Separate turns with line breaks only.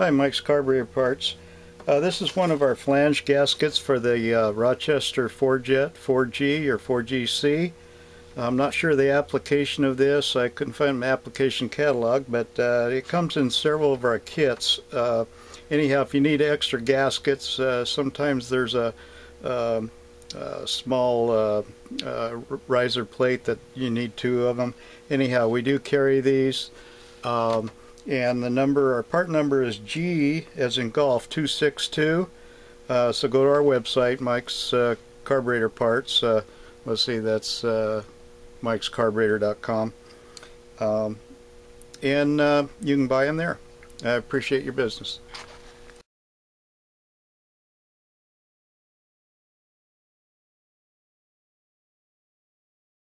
Hi, Mike's Carburetor Parts. Uh, this is one of our flange gaskets for the uh, Rochester 4Jet 4G or 4GC. I'm not sure the application of this. I couldn't find an application catalog, but uh, it comes in several of our kits. Uh, anyhow, if you need extra gaskets, uh, sometimes there's a, um, a small uh, riser plate that you need two of them. Anyhow, we do carry these. Um, and the number, our part number is G as in golf 262. Uh, so go to our website, Mike's uh, Carburetor Parts. Uh, let's see, that's uh, mikescarburetor.com. Um, and uh, you can buy them there. I appreciate your business.